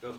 Go.